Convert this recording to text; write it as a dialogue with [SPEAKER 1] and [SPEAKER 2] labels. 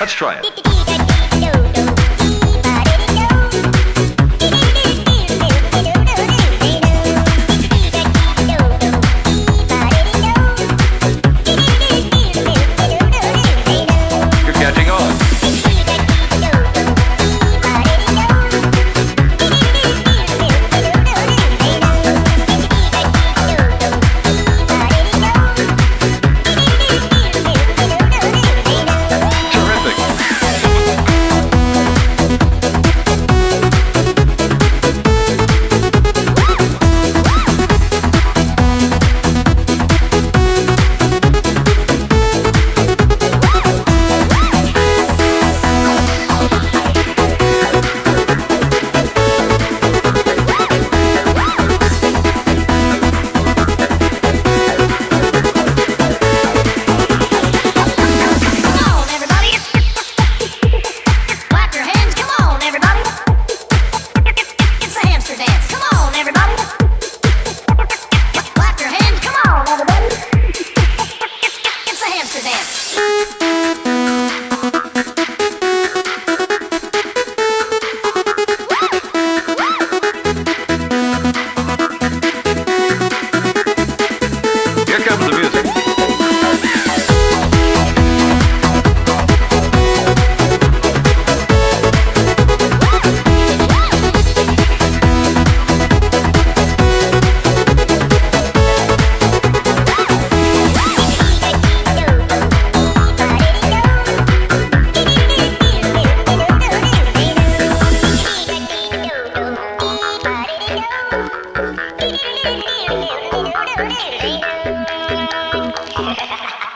[SPEAKER 1] Let's try it.
[SPEAKER 2] Dance.
[SPEAKER 1] Ha ha ha!